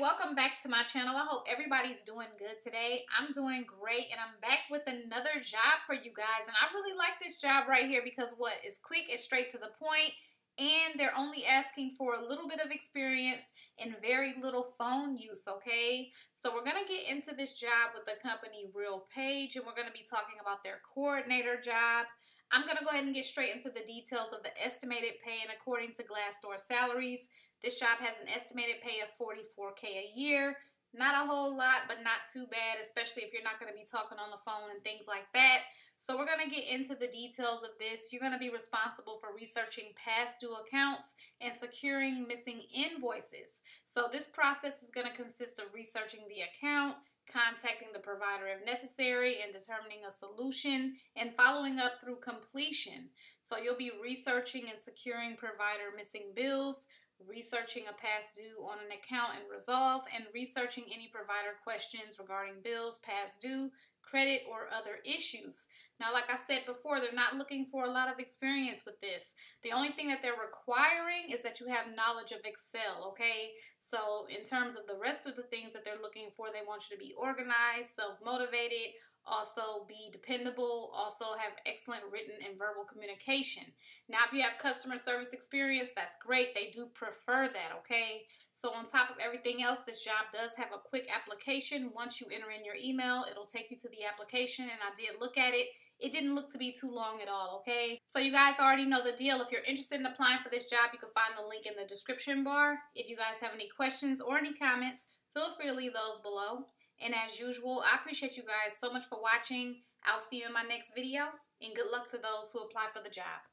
welcome back to my channel. I hope everybody's doing good today. I'm doing great and I'm back with another job for you guys. And I really like this job right here because what? It's quick, it's straight to the point, and they're only asking for a little bit of experience and very little phone use, okay? So we're going to get into this job with the company Real Page and we're going to be talking about their coordinator job. I'm going to go ahead and get straight into the details of the estimated pay and according to Glassdoor salaries. This job has an estimated pay of 44K a year. Not a whole lot, but not too bad, especially if you're not going to be talking on the phone and things like that. So we're going to get into the details of this. You're going to be responsible for researching past due accounts and securing missing invoices. So this process is going to consist of researching the account, contacting the provider if necessary, and determining a solution, and following up through completion. So you'll be researching and securing provider missing bills, researching a past due on an account and resolve, and researching any provider questions regarding bills, past due, credit, or other issues. Now, like I said before, they're not looking for a lot of experience with this. The only thing that they're requiring is that you have knowledge of Excel, okay? So, in terms of the rest of the things that they're looking for, they want you to be organized, self motivated, also be dependable, also have excellent written and verbal communication. Now, if you have customer service experience, that's great. They do prefer that, okay? So, on top of everything else, this job does have a quick application. Once you enter in your email, it'll take you to the application, and I did look at it. It didn't look to be too long at all, okay? So you guys already know the deal. If you're interested in applying for this job, you can find the link in the description bar. If you guys have any questions or any comments, feel free to leave those below. And as usual, I appreciate you guys so much for watching. I'll see you in my next video, and good luck to those who apply for the job.